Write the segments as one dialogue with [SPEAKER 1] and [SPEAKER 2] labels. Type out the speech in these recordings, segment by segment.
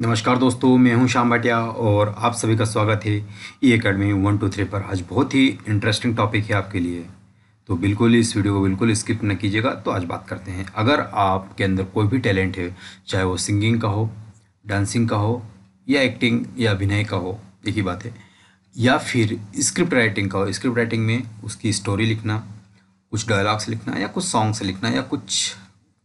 [SPEAKER 1] नमस्कार दोस्तों, मैं हूँ श्याम भाटिया और आप सभी का स्वागत है E Academy one, two, three पर। आज बहुत ही इंटरेस्टिंग टॉपिक है आपके लिए। तो बिल्कुल इस वीडियो को बिल्कुल स्किप न कीजिएगा। तो आज बात करते हैं। अगर आपके अंदर कोई भी टैलेंट है, चाहे वो सिंगिंग का हो डांसिंग का हो, या एक्टिंग या अभिनय का हो, एक ही बात है। या फिर स्क्रिप्ट राइटिंग का हो स्क्रिप्ट राइटिंग में उसकी स्टोरी लिखना, कुछ डायलॉग्स लिखना, या कुछ सॉन्ग्स लिखना, या कुछ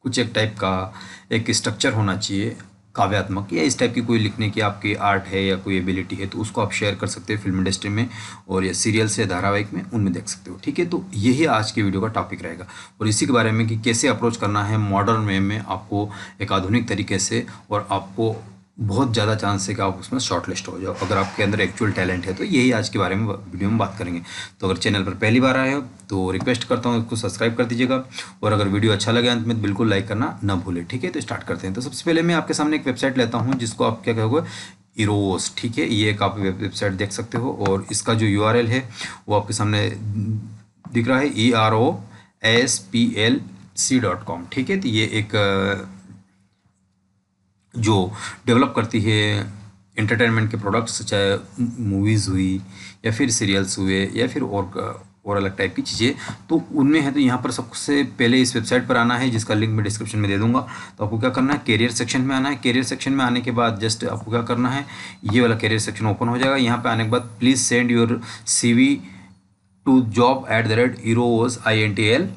[SPEAKER 1] कुछ एक टाइप का एक स्ट्रक्चर होना चाहिए काव्यात्मक या इस टाइप की कोई लिखने की आपकी आर्ट है या कोई एबिलिटी है तो उसको आप शेयर कर सकते हो फ़िल्म इंडस्ट्री में और या सीरियल से, धारावाहिक में, उनमें देख सकते हो, ठीक है? तो यही आज की वीडियो का टॉपिक रहेगा। और इसी के बारे में कि कैसे अप्रोच करना है मॉडर्न वे में आपको एक आधुनिक तरीके से और आपको बहुत ज़्यादा चांस है कि आप उसमें शॉर्ट लिस्ट हो जाओ। अगर आपके अंदर एक्चुअल टैलेंट है तो यही आज के बारे में वीडियो में बात करेंगे। तो अगर चैनल पर पहली बार आए हो तो रिक्वेस्ट करता हूँ, इसको सब्सक्राइब कर दीजिएगा। और अगर वीडियो अच्छा लगे अंत में बिल्कुल लाइक करना ना भूलें, ठीक है? तो स्टार्ट करते हैं। तो सबसे पहले मैं आपके सामने एक वेबसाइट लेता हूँ, जिसको आप क्या कहोगे? इरोस ठीक है? ये एक आप वेबसाइट देख सकते हो, और इसका जो यूआरएल है, वो आपके सामने दिख रहा है E R O S P L C dot com ठीक है? तो ये एक जो डेवलप करती है इंटरटेनमेंट के प्रोडक्ट्स चाहे मूवीज़ हुई, या फिर सीरियल्स हुए, या फिर और और अलग टाइप की चीज़ें तो उनमें है तो यहाँ पर सबसे पहले इस वेबसाइट पर आना है, जिसका लिंक मैं डिस्क्रिप्शन में दे दूँगा। तो आपको क्या करना है? कैरियर सेक्शन में आना है। कैरियर सेक्शन में आने के बाद जस्ट आपको क्या करना है? ये वाला कैरियर सेक्शन ओपन हो जाएगा। यहाँ पर आने के बाद please send your C to job at the rate Eros I N T L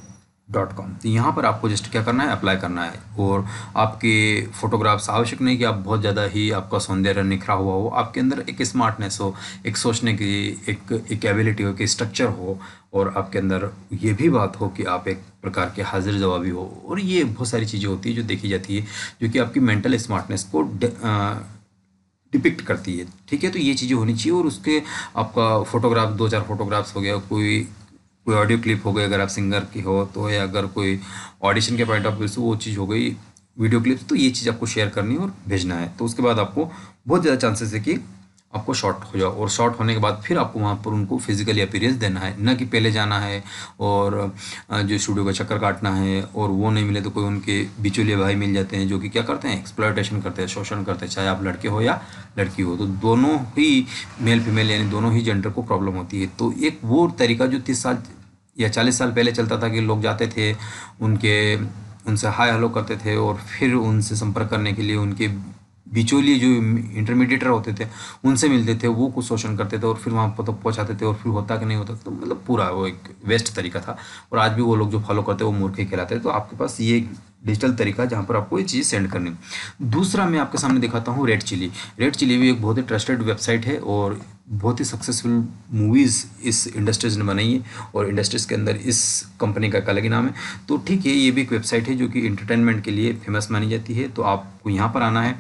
[SPEAKER 1] dot com. तो यहाँ पर आपको जस्ट क्या करना है, अप्लाई करना है। और आपके फोटोग्राफ्स आवश्यक नहीं कि आप बहुत ज़्यादा ही आपका सौंदर्य निखरा हुआ हो। आपके अंदर एक स्मार्टनेस हो, एक सोचने की, एक एक एबिलिटी हो कि स्ट्रक्चर हो और आपके अंदर ये भी बात हो कि आप एक प्रकार के हाजिर जवाबी हो। और ये बहुत सारी चीज़ें होती है जो देखी जाती है, जो कि आपकी मेंटल स्मार्टनेस को डिपिक्ट करती है। ठीक है? तो ये चीज़ें होनी चाहिए और उसके आपका फोटोग्राफ दो चार फोटोग्राफ्स हो गया, कोई कोई ऑडियो क्लिप हो गई, अगर आप सिंगर की हो तो या अगर कोई ऑडिशन के पॉइंट ऑफ़ व्यू से वो चीज़ हो गई वीडियो क्लिप्स तो ये चीज़ आपको शेयर करनी है और भेजना है। तो उसके बाद आपको बहुत ज़्यादा चांसेस है कि आपको शॉर्ट हो जाओ। और शॉर्ट होने के बाद फिर आपको वहाँ पर उनको फिजिकली अपीरेंस देना है। न कि पहले जाना है और जो स्टूडियो का चक्कर काटना है और वो नहीं मिले तो कोई उनके बिचौलिए भाई मिल जाते हैं जो कि क्या करते हैं एक्सप्लोटेशन करते हैं, शोषण करते हैं, चाहे आप लड़के हो या लड़की हो। तो दोनों ही मेल फीमेल यानी दोनों ही जेंडर को प्रॉब्लम होती है। तो एक वो तरीका जो तीस साल या चालीस साल पहले चलता था कि लोग जाते थे, उनके, उनसे हाय हेलो करते थे और फिर उनसे संपर्क करने के लिए उनके बिचौलिए जो इंटरमीडिएटर होते थे, उनसे मिलते थे, वो कुछ शोषण करते थे और फिर वहाँ पर तो पहुँचाते थे और फिर होता कि नहीं होता तो मतलब पूरा वो एक वेस्ट तरीका था और आज भी वो लोग जो फॉलो करते हैं, वो मूर्ख कहलाते हैं। तो आपके पास ये डिजिटल तरीका जहाँ पर आपको ये चीज़ सेंड करनी। दूसरा मैं आपके सामने दिखाता हूँ रेड चिली रेड चिली भी एक बहुत ही ट्रस्टेड वेबसाइट है और बहुत ही सक्सेसफुल मूवीज़ इस इंडस्ट्रीज़ ने बनाई है और इंडस्ट्रीज़ के अंदर इस कंपनी का एक अलग ही नाम है। तो ठीक है, ये भी एक वेबसाइट है जो कि इंटरटेनमेंट के लिए फ़ेमस मानी जाती है। तो आपको यहाँ पर आना है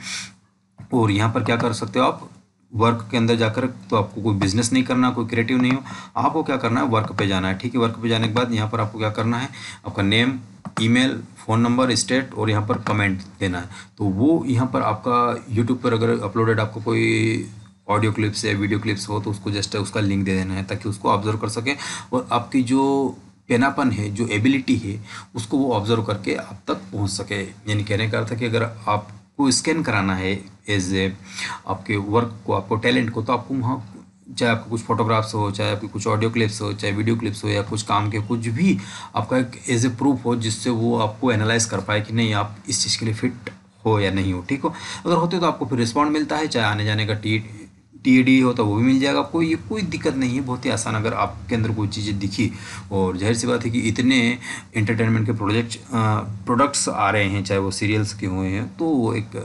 [SPEAKER 1] और यहाँ पर क्या कर सकते हो आप? वर्क के अंदर जाकर तो आपको कोई बिज़नेस नहीं करना, कोई क्रिएटिव नहीं हो। आपको क्या करना है? वर्क पे जाना है, ठीक है? वर्क पे जाने के बाद यहाँ पर आपको क्या करना है? आपका name email phone number state और यहाँ पर कमेंट देना है। तो वो यहाँ पर आपका यूट्यूब पर अगर अपलोडेड आपको कोई ऑडियो क्लिप्स या वीडियो क्लिप्स हो तो उसको जस्ट उसका लिंक दे देना है ताकि उसको ऑब्ज़र्व कर सकें और आपकी जो पेनापन है, जो एबिलिटी है, उसको वो ऑब्ज़र्व करके आप तक पहुँच सके। यानी कहने का अर्थ है कि अगर आपको स्कैन कराना है एज ए आपके वर्क को, आपको टैलेंट को तो आपको वहाँ चाहे आपके कुछ फोटोग्राफ्स हो, चाहे आपके कुछ ऑडियो क्लिप्स हो, चाहे वीडियो क्लिप्स हो, या कुछ काम के, कुछ भी आपका एक एज ए प्रूफ हो, जिससे वो आपको एनालाइज कर पाए कि नहीं, आप इस चीज़ के लिए फिट हो या नहीं हो, ठीक हो? अगर होते तो आपको फिर रिस्पॉन्ड मिलता है, चाहे आने जाने का टी टी डी हो तो वो भी मिल जाएगा आपको। ये कोई दिक्कत नहीं है, बहुत ही आसान अगर आपके अंदर कोई चीज़ें दिखी। और ज़ाहिर सी बात है कि इतने इंटरटेनमेंट के प्रोजेक्ट प्रोडक्ट्स आ रहे हैं, चाहे वो सीरियल्स के हुए हैं तो वो एक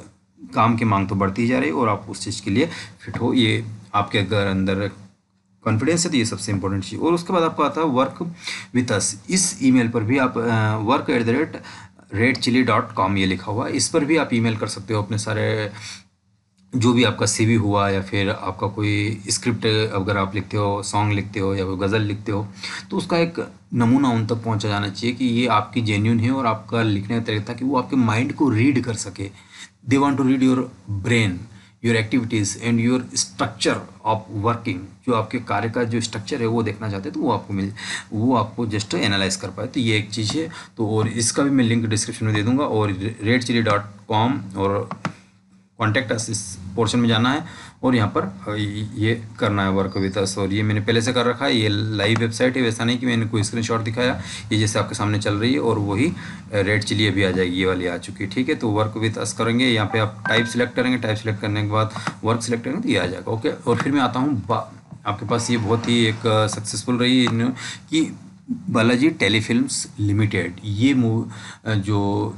[SPEAKER 1] काम की मांग तो बढ़ती जा रही है और आप उस चीज़ के लिए फिट हो। ये आपके अगर अंदर कॉन्फिडेंस है तो ये सबसे इंपॉर्टेंट चीज़। और उसके बाद आपको आता है वर्क विथ अस इस ईमेल पर भी आप work at the rate red chilli dot com ये लिखा हुआ है। इस पर भी आप ईमेल कर सकते हो अपने सारे जो भी आपका सीवी हुआ या फिर आपका कोई स्क्रिप्ट अगर आप लिखते हो सॉन्ग लिखते हो या कोई गज़ल लिखते हो तो उसका एक नमूना उन तक पहुँचा जाना चाहिए कि ये आपकी जेन्यून है और आपका लिखने का तरीका था कि वो आपके माइंड को रीड कर सके। They want to read your brain your activities and your structure of working जो आपके कार्य का जो स्ट्रक्चर है वो देखना चाहते हैं तो वो आपको मिल, वो आपको जस्ट एनालाइज कर पाए। तो ये एक चीज़ है। तो और इसका भी मैं लिंक डिस्क्रिप्शन में दे दूँगा और रेड चिली डॉट कॉम और कॉन्टैक्ट अस इस पोर्शन में जाना है और यहाँ पर ये करना है वर्क विद अस और ये मैंने पहले से कर रखा है, ये लाइव वेबसाइट है, वैसा नहीं कि मैंने कोई स्क्रीनशॉट दिखाया, ये जैसे आपके सामने चल रही है और वही रेड चिली अभी आ जाएगी, ये वाली आ चुकी है, ठीक है? तो वर्क विद अस करेंगे, यहाँ पे आप टाइप सेलेक्ट करेंगे टाइप सेलेक्ट करने के बाद वर्क सेलेक्ट करेंगे तो ये आ जाएगा ओके और फिर मैं आता हूँ आपके पास ये बहुत ही एक सक्सेसफुल रही है कि, बालाजी टेलीफिल्म्स लिमिटेड, ये जो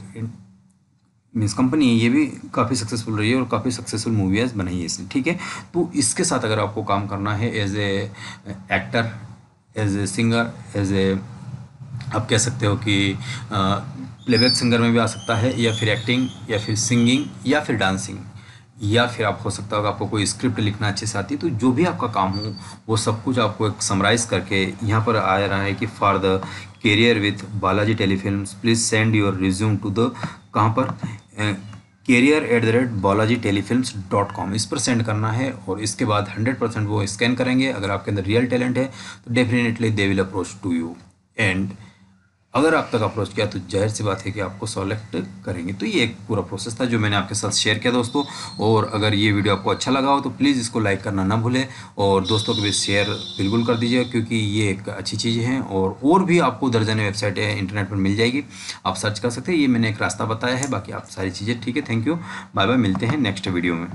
[SPEAKER 1] मीन्स कंपनी है, ये भी काफ़ी सक्सेसफुल रही है और काफ़ी सक्सेसफुल मूवीज़ बनाई है इसने, ठीक है? तो इसके साथ अगर आपको काम करना है as a actor as a singer as a आप कह सकते हो कि प्लेबैक सिंगर में भी आ सकता है या फिर एक्टिंग या फिर सिंगिंग या फिर डांसिंग या फिर आप, हो सकता होगा आपको कोई स्क्रिप्ट लिखना अच्छे से आती तो जो भी आपका काम हो, वो सब कुछ आपको एक समराइज करके यहाँ पर आ रहा है कि for the career with Balaji telefilm please send your resume to the कहाँ पर? Career at the rate Balaji telefilm dot com इस पर सेंड करना है और इसके बाद हंड्रेड परसेंट वो स्कैन करेंगे। अगर आपके अंदर रियल टैलेंट है तो definitely they will approach to you and अगर आप तक अप्रोच किया तो ज़ाहिर सी बात है कि आपको सेलेक्ट करेंगे। तो ये एक पूरा प्रोसेस था जो मैंने आपके साथ शेयर किया दोस्तों। और अगर ये वीडियो आपको अच्छा लगा हो तो प्लीज़ इसको लाइक करना ना भूलें। और दोस्तों को भी शेयर बिल्कुल कर दीजिए क्योंकि ये एक अच्छी चीज़ है। और और भी आपको दर्जन वेबसाइट है इंटरनेट पर मिल जाएगी। आप सर्च कर सकते हैं। ये मैंने एक रास्ता बताया है। बाकी आप सारी चीज़ें, ठीक है थैंक यू बाय बाय मिलते हैं नेक्स्ट वीडियो में।